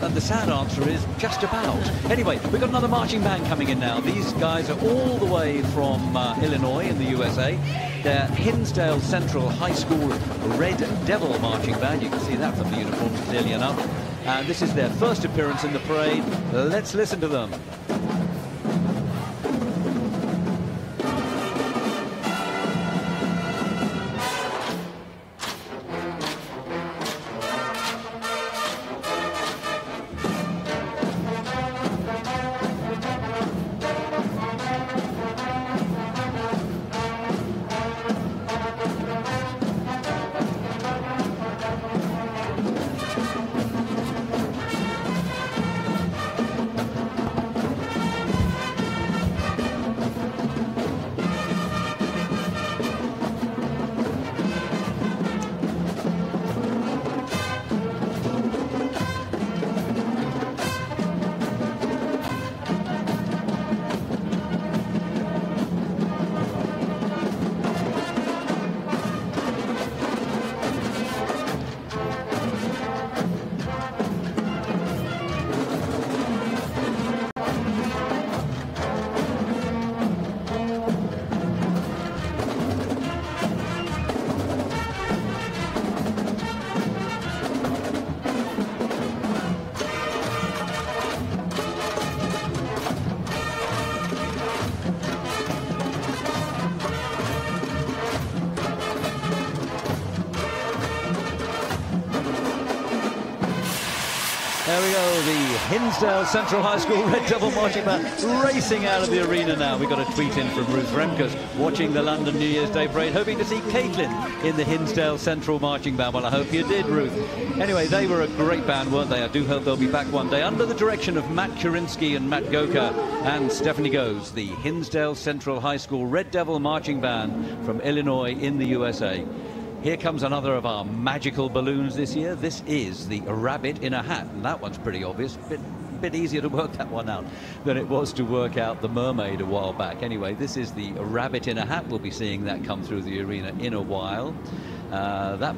And the sad answer is just about. Anyway, we've got another marching band coming in now. These guys are all the way from uh, Illinois in the USA. They're Hinsdale Central High School Red Devil Marching Band. You can see that from the uniforms clearly enough. And this is their first appearance in the parade. Let's listen to them. There we go, the Hinsdale Central High School Red Devil Marching Band racing out of the arena now. We got a tweet in from Ruth Remkes watching the London New Year's Day parade, hoping to see Caitlin in the Hinsdale Central Marching Band. Well, I hope you did, Ruth. Anyway, they were a great band, weren't they? I do hope they'll be back one day under the direction of Matt Kurinsky and Matt Goka and Stephanie Goes, the Hinsdale Central High School Red Devil Marching Band from Illinois in the USA. Here comes another of our magical balloons this year. This is the rabbit in a hat, and that one's pretty obvious. Bit, bit easier to work that one out than it was to work out the mermaid a while back. Anyway, this is the rabbit in a hat. We'll be seeing that come through the arena in a while. Uh, that